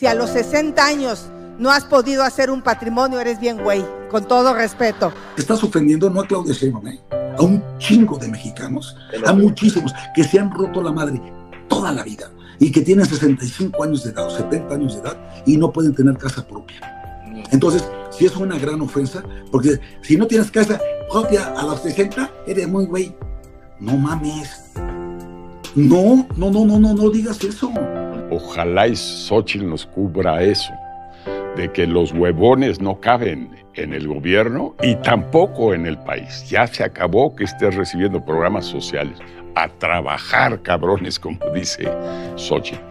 Si a los 60 años no has podido hacer un patrimonio, eres bien güey, con todo respeto. Estás ofendiendo no a Claudia Sheinbaum, ¿eh? a un chingo de mexicanos, a muchísimos que se han roto la madre toda la vida y que tienen 65 años de edad o 70 años de edad y no pueden tener casa propia. Entonces, sí es una gran ofensa, porque si no tienes casa propia a los 60, eres muy güey. No mames. No, no, no, no, no, no digas eso. Ojalá y Xochitl nos cubra eso, de que los huevones no caben en el gobierno y tampoco en el país. Ya se acabó que estés recibiendo programas sociales. A trabajar, cabrones, como dice Xochitl.